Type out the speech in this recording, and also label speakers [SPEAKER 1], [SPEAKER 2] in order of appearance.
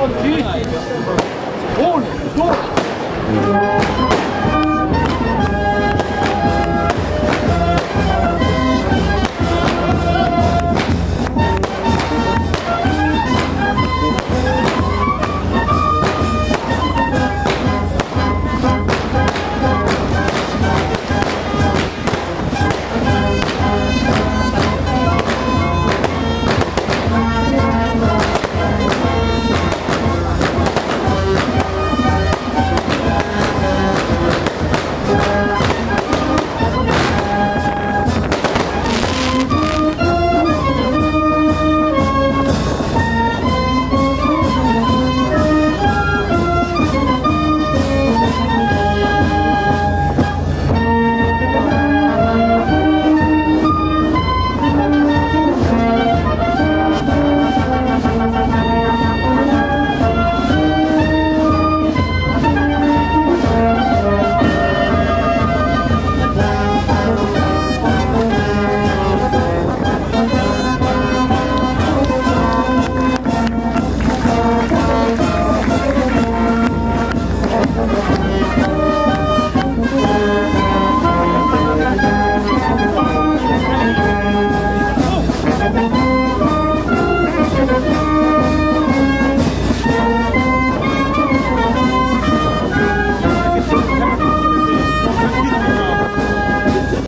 [SPEAKER 1] Holy, Holy, Holy.
[SPEAKER 2] Thank you.